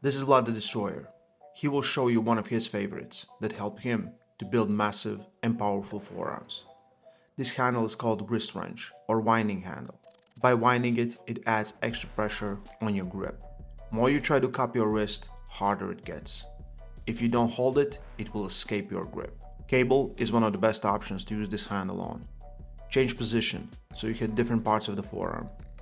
This is Vlad the Destroyer. He will show you one of his favorites that help him to build massive and powerful forearms. This handle is called wrist wrench or winding handle. By winding it, it adds extra pressure on your grip. More you try to cup your wrist, harder it gets. If you don't hold it, it will escape your grip. Cable is one of the best options to use this handle on. Change position, so you hit different parts of the forearm.